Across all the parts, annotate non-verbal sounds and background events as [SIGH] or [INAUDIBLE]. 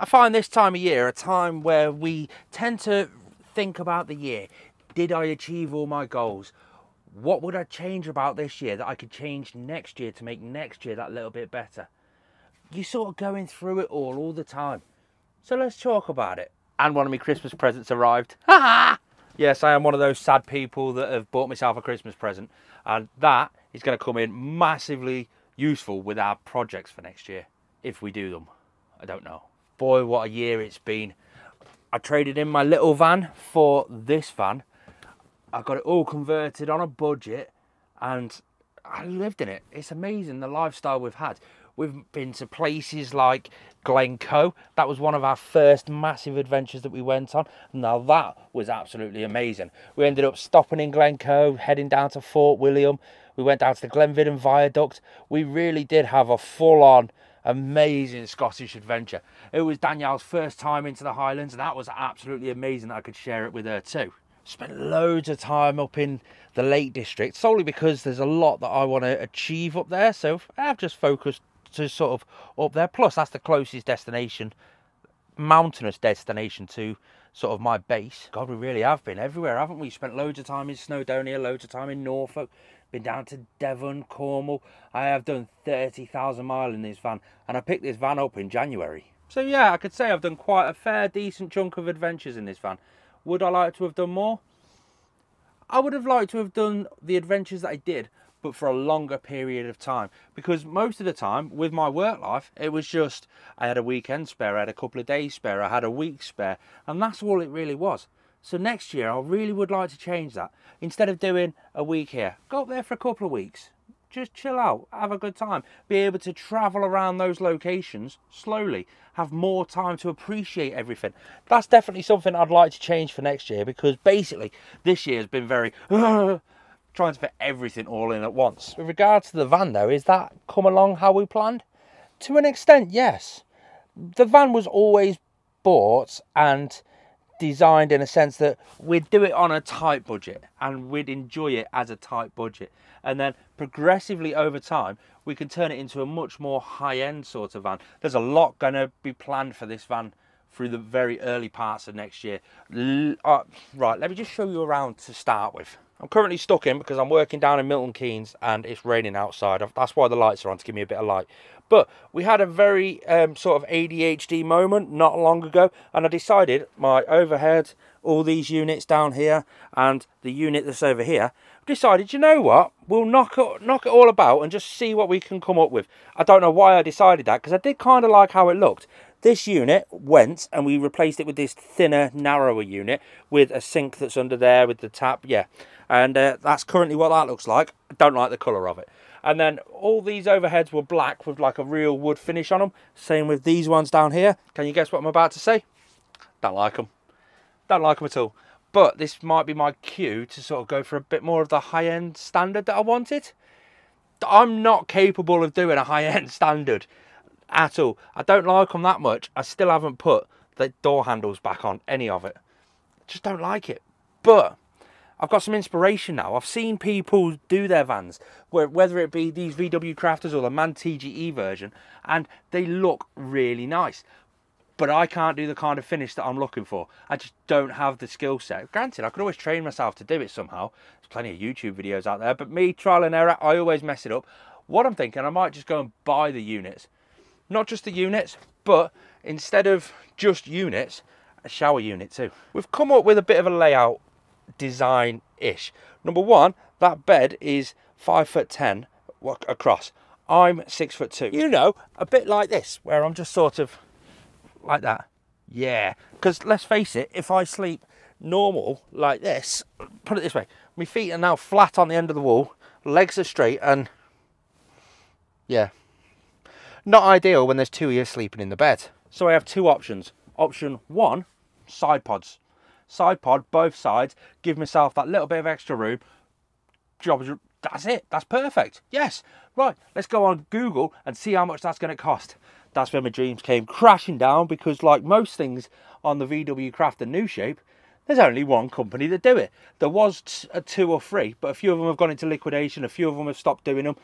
I find this time of year a time where we tend to think about the year. Did I achieve all my goals? What would I change about this year that I could change next year to make next year that little bit better? You're sort of going through it all all the time. So let's talk about it. And one of my Christmas presents arrived. [LAUGHS] Ha yes, I am one of those sad people that have bought myself a Christmas present. And that is going to come in massively useful with our projects for next year. If we do them. I don't know boy, what a year it's been. I traded in my little van for this van. I got it all converted on a budget and I lived in it. It's amazing the lifestyle we've had. We've been to places like Glencoe. That was one of our first massive adventures that we went on. Now that was absolutely amazing. We ended up stopping in Glencoe, heading down to Fort William. We went down to the Glenfinnan Viaduct. We really did have a full-on amazing Scottish adventure. It was Danielle's first time into the Highlands, and that was absolutely amazing that I could share it with her too. Spent loads of time up in the Lake District solely because there's a lot that I want to achieve up there. So I've just focused to sort of up there. Plus, that's the closest destination, mountainous destination to sort of my base. God, we really have been everywhere, haven't we? Spent loads of time in Snowdonia, loads of time in Norfolk, been down to Devon, Cornwall. I have done 30,000 mile in this van and I picked this van up in January. So yeah, I could say I've done quite a fair decent chunk of adventures in this van. Would I like to have done more? I would have liked to have done the adventures that I did, but for a longer period of time. Because most of the time, with my work life, it was just I had a weekend spare, I had a couple of days spare, I had a week spare, and that's all it really was. So next year, I really would like to change that. Instead of doing a week here, go up there for a couple of weeks. Just chill out, have a good time. Be able to travel around those locations slowly. Have more time to appreciate everything. That's definitely something I'd like to change for next year because basically this year has been very [LAUGHS] trying to fit everything all in at once. With regards to the van though, is that come along how we planned? To an extent, yes. The van was always bought and designed in a sense that we'd do it on a tight budget and we'd enjoy it as a tight budget. And then progressively over time, we can turn it into a much more high end sort of van. There's a lot going to be planned for this van through the very early parts of next year. Uh, right, let me just show you around to start with. I'm currently stuck in because I'm working down in Milton Keynes and it's raining outside. That's why the lights are on to give me a bit of light. But we had a very um, sort of ADHD moment not long ago and I decided my overhead, all these units down here and the unit that's over here, decided, you know what, we'll knock it, knock it all about and just see what we can come up with. I don't know why I decided that because I did kind of like how it looked. This unit went and we replaced it with this thinner, narrower unit with a sink that's under there with the tap. Yeah, and uh, that's currently what that looks like. I don't like the colour of it. And then all these overheads were black with like a real wood finish on them. Same with these ones down here. Can you guess what I'm about to say? Don't like them. Don't like them at all. But this might be my cue to sort of go for a bit more of the high-end standard that I wanted. I'm not capable of doing a high-end [LAUGHS] standard at all. I don't like them that much. I still haven't put the door handles back on any of it. Just don't like it. But I've got some inspiration now. I've seen people do their vans, whether it be these VW Crafters or the MAN TGE version, and they look really nice. But I can't do the kind of finish that I'm looking for. I just don't have the skill set. Granted, I could always train myself to do it somehow. There's plenty of YouTube videos out there, but me, trial and error, I always mess it up. What I'm thinking, I might just go and buy the units. Not just the units, but instead of just units, a shower unit too. We've come up with a bit of a layout design-ish. Number one, that bed is five foot ten across. I'm six foot two. You know, a bit like this, where I'm just sort of like that. Yeah, because let's face it, if I sleep normal like this, put it this way, my feet are now flat on the end of the wall, legs are straight, and yeah, not ideal when there's two of you sleeping in the bed. So I have two options. Option one, side pods side pod, both sides, give myself that little bit of extra room. Jobs, that's it. That's perfect. Yes. Right, let's go on Google and see how much that's going to cost. That's where my dreams came crashing down because like most things on the VW Craft and New Shape, there's only one company that do it. There was a uh, two or three, but a few of them have gone into liquidation. A few of them have stopped doing them.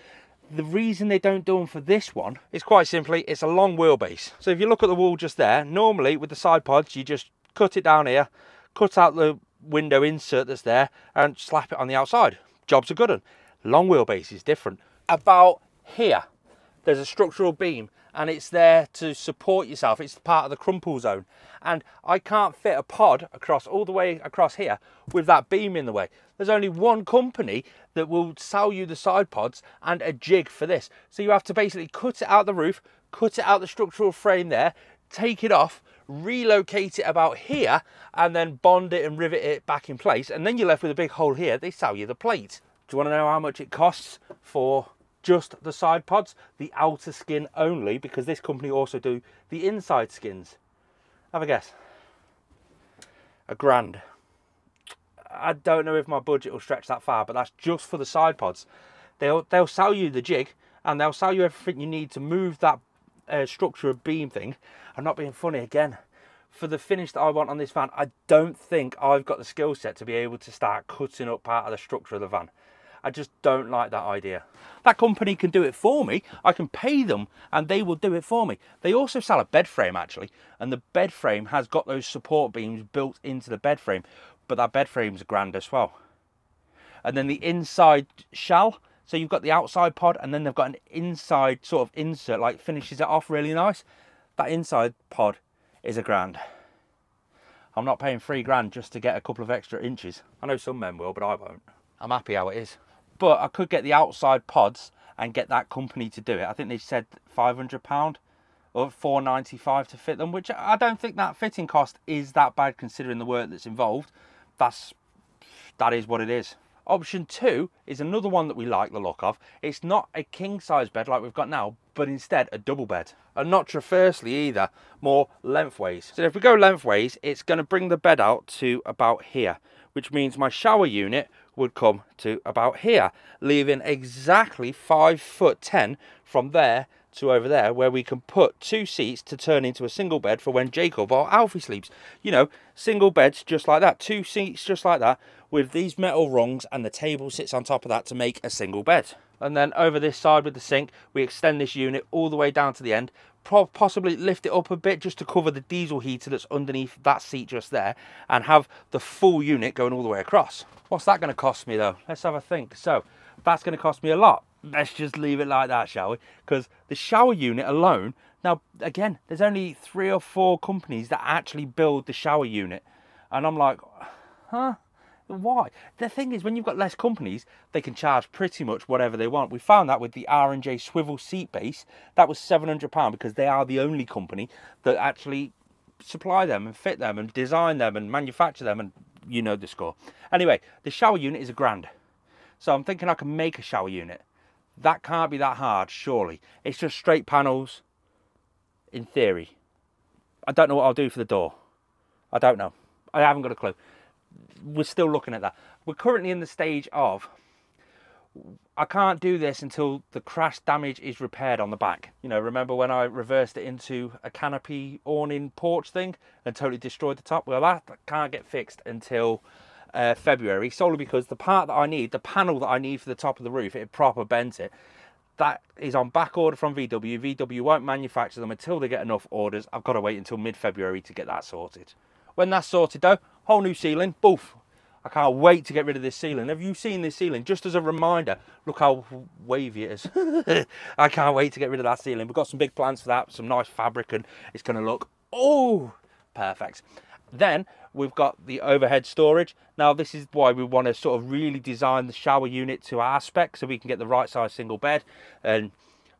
The reason they don't do them for this one is quite simply it's a long wheelbase. So if you look at the wall just there, normally with the side pods, you just cut it down here, cut out the window insert that's there and slap it on the outside. Job's a good one. Long wheelbase is different. About here, there's a structural beam and it's there to support yourself. It's part of the crumple zone. And I can't fit a pod across all the way across here with that beam in the way. There's only one company that will sell you the side pods and a jig for this. So you have to basically cut it out the roof, cut it out the structural frame there, take it off, relocate it about here, and then bond it and rivet it back in place. And then you're left with a big hole here. They sell you the plate. Do you want to know how much it costs for just the side pods, the outer skin only, because this company also do the inside skins. Have a guess. A grand. I don't know if my budget will stretch that far, but that's just for the side pods. They'll they'll sell you the jig and they'll sell you everything you need to move that uh, structure of beam thing. I'm not being funny again. For the finish that I want on this van, I don't think I've got the skill set to be able to start cutting up part of the structure of the van. I just don't like that idea. That company can do it for me. I can pay them and they will do it for me. They also sell a bed frame actually, and the bed frame has got those support beams built into the bed frame, but that bed frame's grand as well. And then the inside shell, so you've got the outside pod and then they've got an inside sort of insert, like finishes it off really nice. That inside pod is a grand. I'm not paying three grand just to get a couple of extra inches. I know some men will, but I won't. I'm happy how it is but I could get the outside pods and get that company to do it. I think they said £500 or 495 to fit them, which I don't think that fitting cost is that bad considering the work that's involved. That's that is what it is. Option two is another one that we like the look of. It's not a king size bed like we've got now, but instead a double bed. And not traversely either, more lengthways. So if we go lengthways, it's going to bring the bed out to about here, which means my shower unit would come to about here, leaving exactly five foot 10 from there to over there where we can put two seats to turn into a single bed for when Jacob or Alfie sleeps. You know, single beds just like that, two seats just like that with these metal rungs and the table sits on top of that to make a single bed. And then over this side with the sink, we extend this unit all the way down to the end, possibly lift it up a bit just to cover the diesel heater that's underneath that seat just there and have the full unit going all the way across. What's that going to cost me though? Let's have a think. So that's going to cost me a lot. Let's just leave it like that, shall we? Because the shower unit alone, now again, there's only three or four companies that actually build the shower unit. And I'm like, huh? Why? The thing is, when you've got less companies, they can charge pretty much whatever they want. We found that with the R&J swivel seat base, that was £700 because they are the only company that actually supply them and fit them and design them and manufacture them and you know the score. Anyway, the shower unit is a grand. So I'm thinking I can make a shower unit. That can't be that hard, surely. It's just straight panels, in theory. I don't know what I'll do for the door. I don't know. I haven't got a clue we're still looking at that. We're currently in the stage of I can't do this until the crash damage is repaired on the back. You know, remember when I reversed it into a canopy awning porch thing and totally destroyed the top? Well, that can't get fixed until uh, February, solely because the part that I need, the panel that I need for the top of the roof, it proper bent it. That is on back order from VW. VW won't manufacture them until they get enough orders. I've got to wait until mid-February to get that sorted. When that's sorted though, whole new ceiling, boof. I can't wait to get rid of this ceiling. Have you seen this ceiling? Just as a reminder, look how wavy it is. [LAUGHS] I can't wait to get rid of that ceiling. We've got some big plans for that, some nice fabric, and it's going to look, oh, perfect. Then we've got the overhead storage. Now this is why we want to sort of really design the shower unit to our spec so we can get the right size single bed and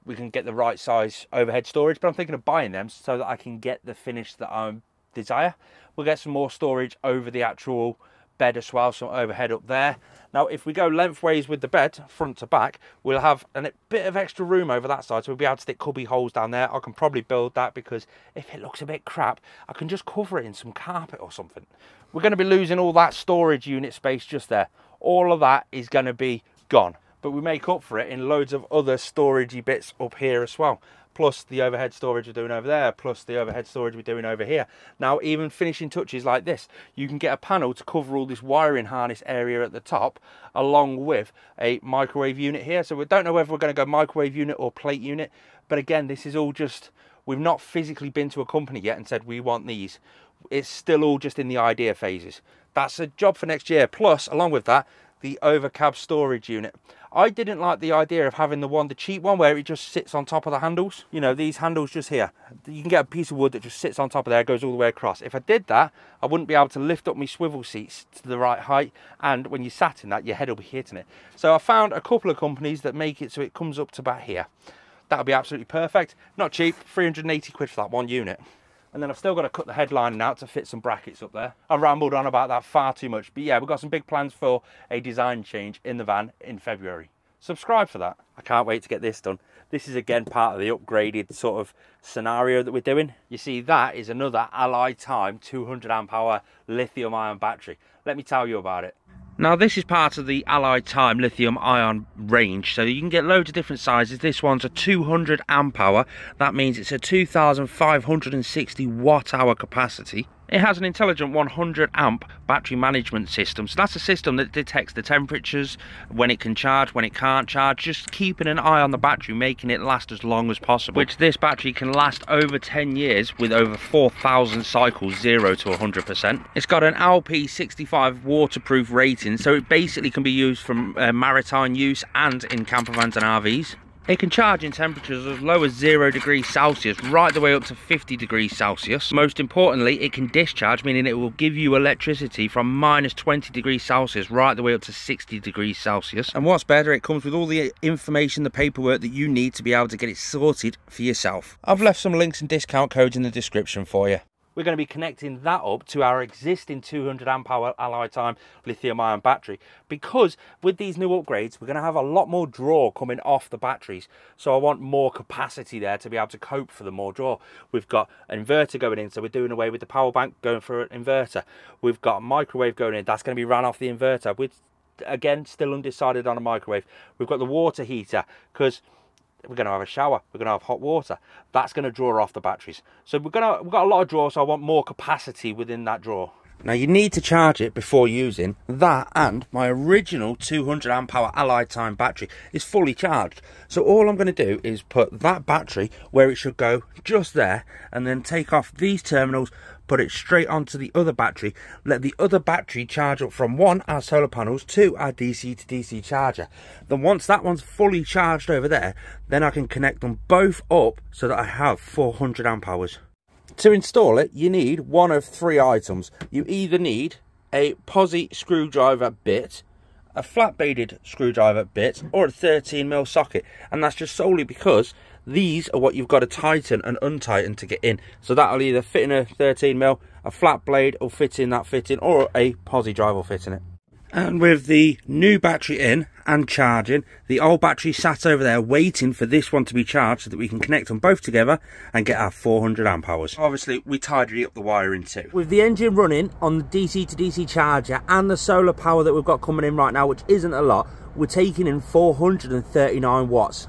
we can get the right size overhead storage. But I'm thinking of buying them so that I can get the finish that I desire. We'll get some more storage over the actual bed as well, some overhead up there. Now, if we go lengthways with the bed, front to back, we'll have a bit of extra room over that side, so we'll be able to stick cubby holes down there. I can probably build that because if it looks a bit crap, I can just cover it in some carpet or something. We're going to be losing all that storage unit space just there. All of that is going to be gone, but we make up for it in loads of other storagey bits up here as well. Plus the overhead storage we're doing over there, plus the overhead storage we're doing over here. Now, even finishing touches like this, you can get a panel to cover all this wiring harness area at the top, along with a microwave unit here. So we don't know whether we're going to go microwave unit or plate unit, but again, this is all just, we've not physically been to a company yet and said we want these. It's still all just in the idea phases. That's a job for next year. Plus, along with that, the overcab storage unit. I didn't like the idea of having the one, the cheap one, where it just sits on top of the handles. You know, these handles just here. You can get a piece of wood that just sits on top of there, goes all the way across. If I did that, I wouldn't be able to lift up my swivel seats to the right height. And when you sat in that, your head will be hitting it. So I found a couple of companies that make it so it comes up to about here. That'll be absolutely perfect. Not cheap, 380 quid for that one unit and then I've still got to cut the headlining out to fit some brackets up there. I rambled on about that far too much, but yeah, we've got some big plans for a design change in the van in February. Subscribe for that. I can't wait to get this done. This is again part of the upgraded sort of scenario that we're doing. You see, that is another LiTime 200 amp hour lithium ion battery. Let me tell you about it. Now this is part of the LiTime lithium ion range so you can get loads of different sizes. This one's a 200 amp hour. That means it's a 2560 watt hour capacity. It has an intelligent 100 amp battery management system. So that's a system that detects the temperatures, when it can charge, when it can't charge, just keeping an eye on the battery, making it last as long as possible. Which this battery can last over 10 years with over 4,000 cycles, 0 to 100%. It's got an IP65 waterproof rating, so it basically can be used for uh, maritime use and in campervans and RVs. It can charge in temperatures as low as 0 degrees Celsius right the way up to 50 degrees Celsius. Most importantly, it can discharge, meaning it will give you electricity from minus 20 degrees Celsius right the way up to 60 degrees Celsius. And what's better, it comes with all the information, the paperwork that you need to be able to get it sorted for yourself. I've left some links and discount codes in the description for you we're going to be connecting that up to our existing 200 amp hour LiTime lithium ion battery. Because with these new upgrades we're going to have a lot more draw coming off the batteries. So I want more capacity there to be able to cope for the more draw. We've got an inverter going in so we're doing away with the power bank going for an inverter. We've got a microwave going in that's going to be ran off the inverter. With again still undecided on a microwave. We've got the water heater because we're going to have a shower we're going to have hot water. That's going to draw off the batteries. So we're going to we've got a lot of draw so i want more capacity within that draw now you need to charge it before using that and my original 200 amp hour LiTime battery is fully charged. So all I'm going to do is put that battery where it should go just there and then take off these terminals, put it straight onto the other battery, let the other battery charge up from one, our solar panels, to our DC to DC charger. Then once that one's fully charged over there, then I can connect them both up so that I have 400 amp hours. To install it, you need one of three items. You either need a posi screwdriver bit, a flat bladed screwdriver bit, or a 13mm socket. And that's just solely because these are what you've got to tighten and untighten to get in. So that'll either fit in a 13mm, a flat blade will fit in that fitting, or a posi drive will fit in it. And with the new battery in and charging, the old battery sat over there waiting for this one to be charged so that we can connect them both together and get our 400 amp hours. Obviously, we tidied up the wiring too. With the engine running on the DC to DC charger and the solar power that we've got coming in right now, which isn't a lot, we're taking in 439 watts.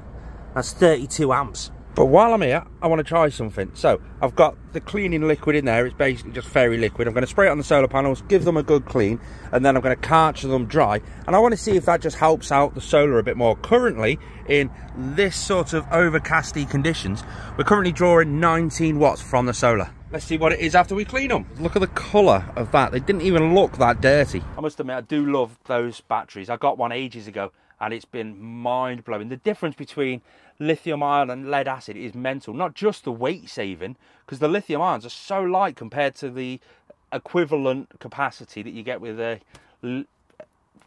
That's 32 amps. But while I'm here, I want to try something. So I've got the cleaning liquid in there. It's basically just fairy liquid. I'm going to spray it on the solar panels, give them a good clean, and then I'm going to karcher them dry. And I want to see if that just helps out the solar a bit more. Currently, in this sort of overcasty conditions, we're currently drawing 19 watts from the solar. Let's see what it is after we clean them. Look at the colour of that. They didn't even look that dirty. I must admit, I do love those batteries. I got one ages ago and it's been mind blowing. The difference between lithium ion and lead acid is mental. Not just the weight saving, because the lithium ions are so light compared to the equivalent capacity that you get with a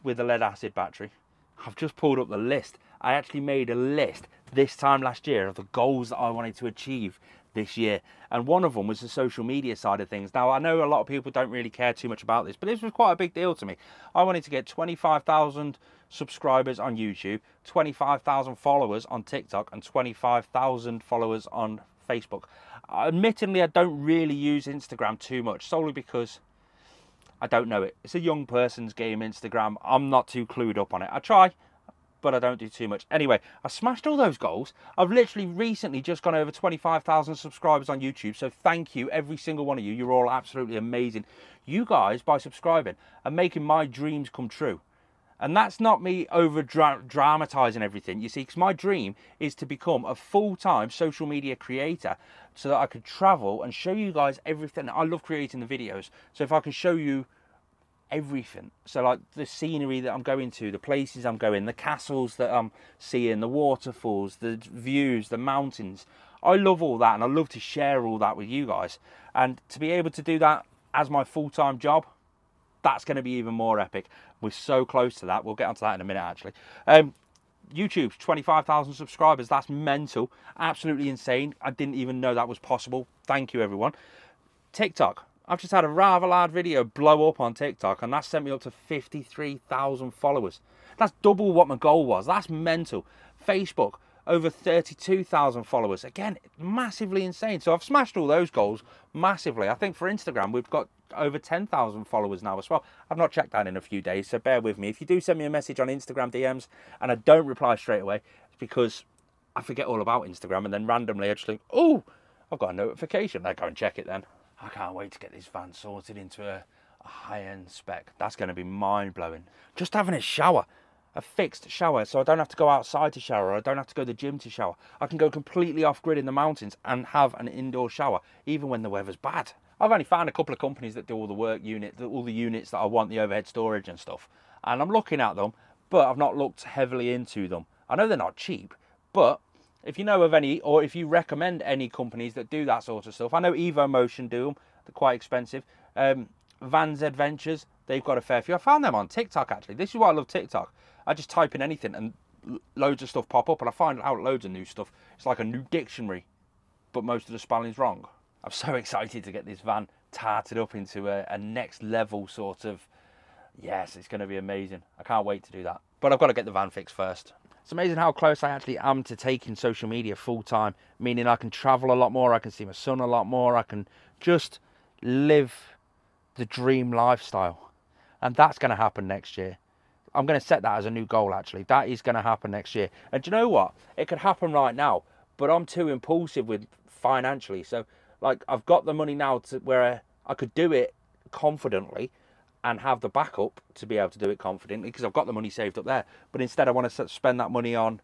with a lead acid battery. I've just pulled up the list. I actually made a list this time last year of the goals that I wanted to achieve this year. And one of them was the social media side of things. Now, I know a lot of people don't really care too much about this, but this was quite a big deal to me. I wanted to get 25,000 subscribers on YouTube, 25,000 followers on TikTok, and 25,000 followers on Facebook. Admittedly, I don't really use Instagram too much, solely because I don't know it. It's a young person's game, Instagram. I'm not too clued up on it. I try, but I don't do too much. Anyway, I smashed all those goals. I've literally recently just gone over 25,000 subscribers on YouTube. So thank you, every single one of you. You're all absolutely amazing. You guys, by subscribing, are making my dreams come true. And that's not me over dramatizing everything, you see, because my dream is to become a full time social media creator so that I could travel and show you guys everything. I love creating the videos. So if I can show you everything, so like the scenery that I'm going to, the places I'm going, the castles that I'm seeing, the waterfalls, the views, the mountains. I love all that and I love to share all that with you guys. And to be able to do that as my full time job, that's going to be even more epic. We're so close to that. We'll get onto that in a minute, actually. Um, YouTube's 25,000 subscribers. That's mental. Absolutely insane. I didn't even know that was possible. Thank you, everyone. TikTok. I've just had a rather large video blow up on TikTok, and that sent me up to 53,000 followers. That's double what my goal was. That's mental. Facebook over 32,000 followers. Again, massively insane. So I've smashed all those goals massively. I think for Instagram, we've got over 10,000 followers now as well. I've not checked that in a few days, so bear with me. If you do send me a message on Instagram DMs and I don't reply straight away, it's because I forget all about Instagram and then randomly I just think, oh, I've got a notification. I go and check it then. I can't wait to get this van sorted into a, a high-end spec. That's going to be mind-blowing. Just having a shower a fixed shower so I don't have to go outside to shower I don't have to go to the gym to shower. I can go completely off grid in the mountains and have an indoor shower even when the weather's bad. I've only found a couple of companies that do all the work unit, all the units that I want, the overhead storage and stuff. And I'm looking at them, but I've not looked heavily into them. I know they're not cheap, but if you know of any, or if you recommend any companies that do that sort of stuff, I know Evo Motion do them. They're quite expensive. Um, Vans Adventures, they've got a fair few. I found them on TikTok actually. This is why I love TikTok. I just type in anything and loads of stuff pop up, and I find out loads of new stuff. It's like a new dictionary, but most of the spelling's wrong. I'm so [LAUGHS] excited to get this van tarted up into a, a next level sort of. Yes, it's going to be amazing. I can't wait to do that. But I've got to get the van fixed first. It's amazing how close I actually am to taking social media full time, meaning I can travel a lot more, I can see my son a lot more, I can just live the dream lifestyle. And that's going to happen next year. I'm going to set that as a new goal, actually. That is going to happen next year. And do you know what? It could happen right now, but I'm too impulsive with financially. So, like, I've got the money now to where I could do it confidently and have the backup to be able to do it confidently because I've got the money saved up there. But instead, I want to spend that money on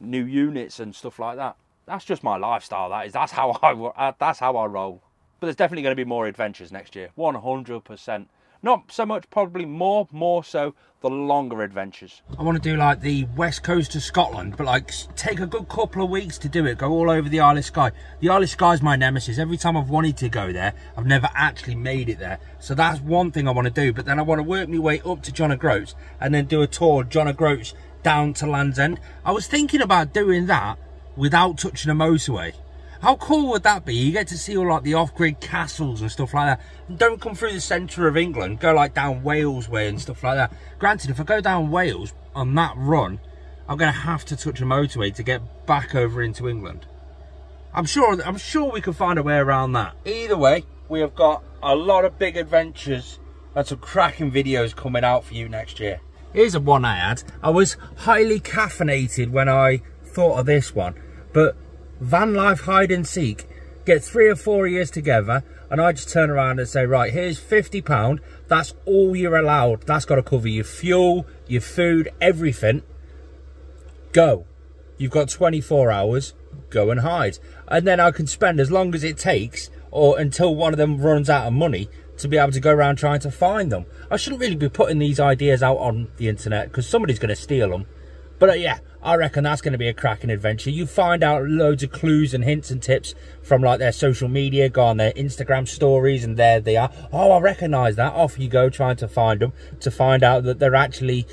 new units and stuff like that. That's just my lifestyle. That is. That's how [LAUGHS] I. Uh, that's how I roll. But there's definitely going to be more adventures next year. 100%. Not so much, probably more, more so the longer adventures. I want to do like the west coast of Scotland, but like take a good couple of weeks to do it. Go all over the Isle of Skye. The Isle of Skye is my nemesis. Every time I've wanted to go there, I've never actually made it there. So that's one thing I want to do. But then I want to work my way up to John O'Groats and then do a tour John O'Groats down to Land's End. I was thinking about doing that without touching a motorway. How cool would that be? You get to see all like the off-grid castles and stuff like that. And don't come through the centre of England. Go like down Wales way and stuff like that. Granted, if I go down Wales on that run, I'm going to have to touch a motorway to get back over into England. I'm sure. I'm sure we can find a way around that. Either way, we have got a lot of big adventures and some cracking videos coming out for you next year. Here's a one I had. I was highly caffeinated when I thought of this one, but van life hide and seek. Get three or four years together and I just turn around and say, right, here's £50. That's all you're allowed. That's got to cover your fuel, your food, everything. Go. You've got 24 hours. Go and hide. And then I can spend as long as it takes or until one of them runs out of money to be able to go around trying to find them. I shouldn't really be putting these ideas out on the internet because somebody's going to steal them. But uh, yeah, I reckon that's going to be a cracking adventure. You find out loads of clues and hints and tips from like their social media, go on their Instagram stories, and there they are. Oh, I recognise that. Off you go trying to find them to find out that they're actually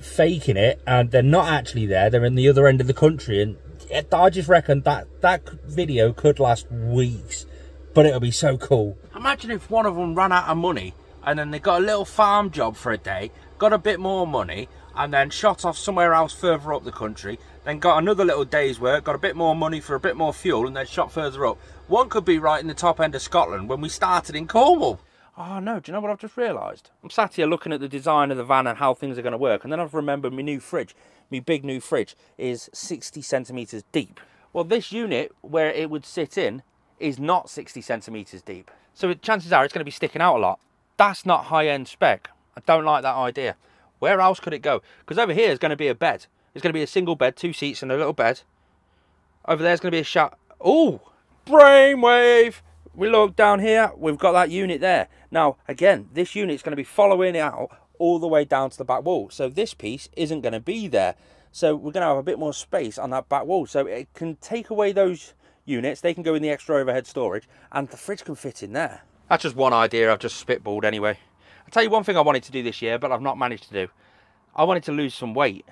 faking it and they're not actually there. They're in the other end of the country, and I just reckon that that video could last weeks, but it'll be so cool. Imagine if one of them ran out of money and then they got a little farm job for a day, got a bit more money and then shot off somewhere else further up the country, then got another little day's work, got a bit more money for a bit more fuel, and then shot further up. One could be right in the top end of Scotland when we started in Cornwall. Oh no, do you know what I've just realised? I'm sat here looking at the design of the van and how things are going to work, and then I've remembered my new fridge. My big new fridge is 60 centimetres deep. Well, this unit, where it would sit in, is not 60 centimetres deep. So chances are it's going to be sticking out a lot. That's not high-end spec. I don't like that idea. Where else could it go? Because over here is going to be a bed. It's going to be a single bed, two seats and a little bed. Over there's going to be a shot. Oh, brainwave. We look down here, we've got that unit there. Now, again, this unit's going to be following out all the way down to the back wall. So this piece isn't going to be there. So we're going to have a bit more space on that back wall. So it can take away those units. They can go in the extra overhead storage and the fridge can fit in there. That's just one idea I've just spitballed anyway. I'll tell you one thing I wanted to do this year, but I've not managed to do. I wanted to lose some weight.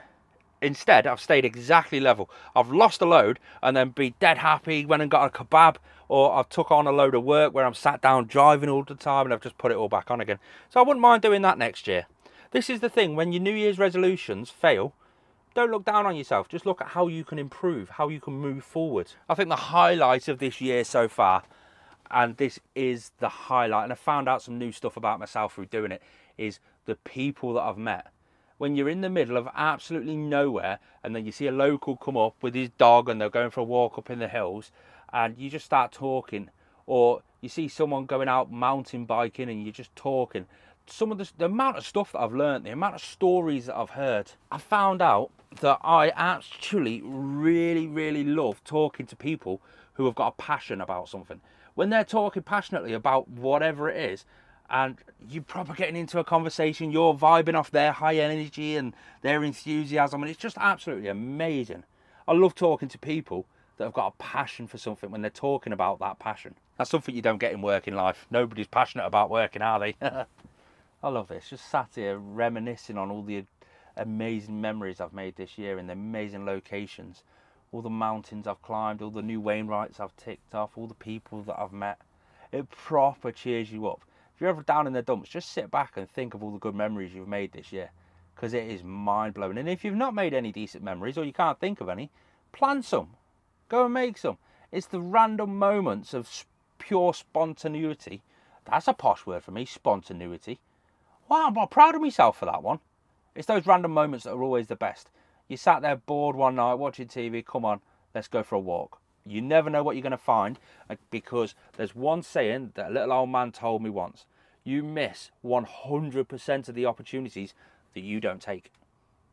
Instead, I've stayed exactly level. I've lost a load and then be dead happy, went and got a kebab, or I've took on a load of work where I'm sat down driving all the time and I've just put it all back on again. So I wouldn't mind doing that next year. This is the thing, when your New Year's resolutions fail, don't look down on yourself. Just look at how you can improve, how you can move forward. I think the highlight of this year so far, and this is the highlight, and I found out some new stuff about myself through doing it, is the people that I've met when you're in the middle of absolutely nowhere and then you see a local come up with his dog and they're going for a walk up in the hills and you just start talking or you see someone going out mountain biking and you're just talking some of the, the amount of stuff that I've learned, the amount of stories that I've heard, I found out that I actually really, really love talking to people who have got a passion about something. When they're talking passionately about whatever it is, and you're proper getting into a conversation, you're vibing off their high energy and their enthusiasm, and it's just absolutely amazing. I love talking to people that have got a passion for something when they're talking about that passion. That's something you don't get in working life. Nobody's passionate about working, are they? [LAUGHS] I love this. Just sat here reminiscing on all the amazing memories I've made this year in the amazing locations. All the mountains I've climbed, all the new Wainwrights I've ticked off, all the people that I've met. It proper cheers you up if you're ever down in the dumps, just sit back and think of all the good memories you've made this year because it is mind blowing. And if you've not made any decent memories or you can't think of any, plan some. Go and make some. It's the random moments of pure spontaneity. That's a posh word for me, spontaneity. Wow, I'm proud of myself for that one. It's those random moments that are always the best. You sat there bored one night watching TV, come on, let's go for a walk. You never know what you're going to find uh, because there's one saying that a little old man told me once. You miss 100% of the opportunities that you don't take.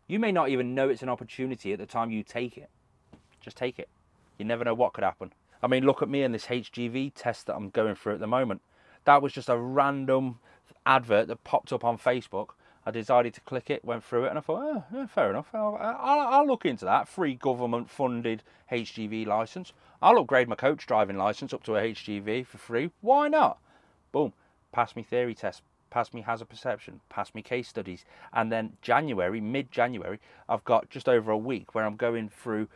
You may not even know it's an opportunity at the time you take it. Just take it. You never know what could happen. I mean, look at me in this HGV test that I'm going through at the moment. That was just a random advert that popped up on Facebook I decided to click it, went through it, and I thought, oh, yeah, fair enough. I'll, I'll, I'll, look into that. Free government funded HGV license. I'll upgrade my coach driving license up to a HGV for free. Why not? Boom. Pass me theory test, pass me hazard perception, pass me case studies. And then January, mid January, I've got just over a week where I'm going through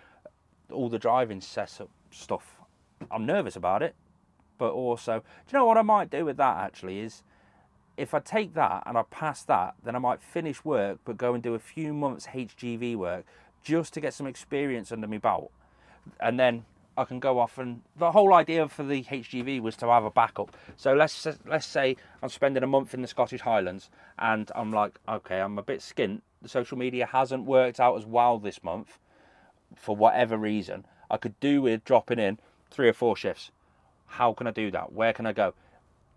all the driving setup stuff. I'm nervous about it, but also, do you know what I might do with that actually is if I take that and I pass that, then I might finish work but go and do a few months HGV work just to get some experience under my belt. And then I can go off and the whole idea for the HGV was to have a backup. So let's let's say I'm spending a month in the Scottish Highlands and I'm like, okay, I'm a bit skint. The social media hasn't worked out as well this month for whatever reason. I could do with dropping in three or four shifts. How can I do that? Where can I go?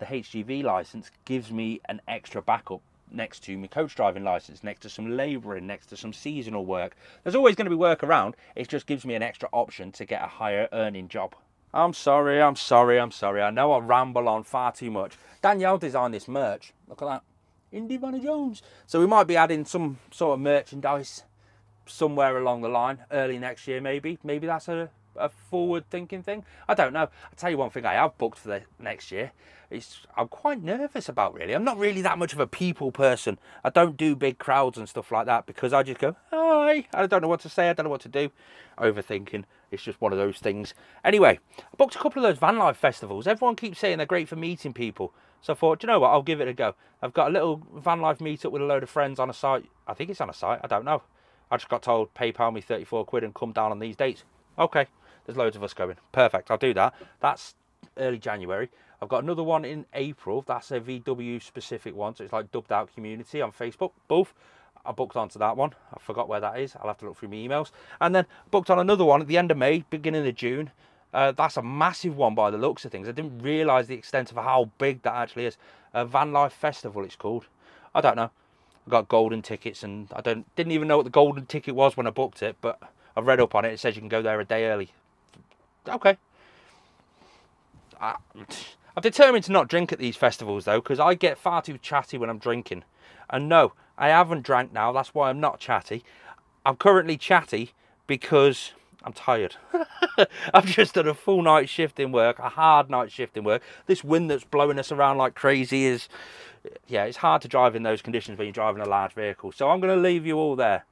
The HGV license gives me an extra backup next to my coach driving license, next to some labouring, next to some seasonal work. There's always going to be work around. It just gives me an extra option to get a higher earning job. I'm sorry, I'm sorry, I'm sorry. I know I ramble on far too much. Danielle designed this merch. Look at that. Indiana Jones. So we might be adding some sort of merchandise somewhere along the line, early next year maybe. Maybe that's a a forward thinking thing. I don't know. I'll tell you one thing I have booked for the next year. It's I'm quite nervous about really. I'm not really that much of a people person. I don't do big crowds and stuff like that because I just go, hi. I don't know what to say, I don't know what to do. Overthinking. It's just one of those things. Anyway, I booked a couple of those van life festivals. Everyone keeps saying they're great for meeting people. So I thought, you know what, I'll give it a go. I've got a little van life meetup with a load of friends on a site. I think it's on a site, I don't know. I just got told PayPal me 34 quid and come down on these dates. Okay, there's loads of us going. Perfect. I'll do that. That's early January. I've got another one in April. That's a VW specific one. So it's like dubbed out community on Facebook. Both. I booked onto that one. I forgot where that is. I'll have to look through my emails. And then booked on another one at the end of May, beginning of June. Uh, that's a massive one by the looks of things. I didn't realise the extent of how big that actually is. Uh, Van Life Festival, it's called. I don't know. I got golden tickets, and I don't didn't even know what the golden ticket was when I booked it, but I've read up on it. It says you can go there a day early. Okay. I, I've determined to not drink at these festivals though, because I get far too chatty when I'm drinking. And no, I haven't drank now. That's why I'm not chatty. I'm currently chatty because I'm tired. [LAUGHS] I've just done a full night shift in work, a hard night shift in work. This wind that's blowing us around like crazy is, yeah, it's hard to drive in those conditions when you're driving a large vehicle. So I'm going to leave you all there.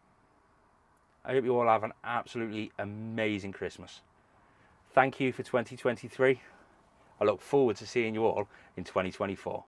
I hope you all have an absolutely amazing Christmas. Thank you for 2023. I look forward to seeing you all in 2024.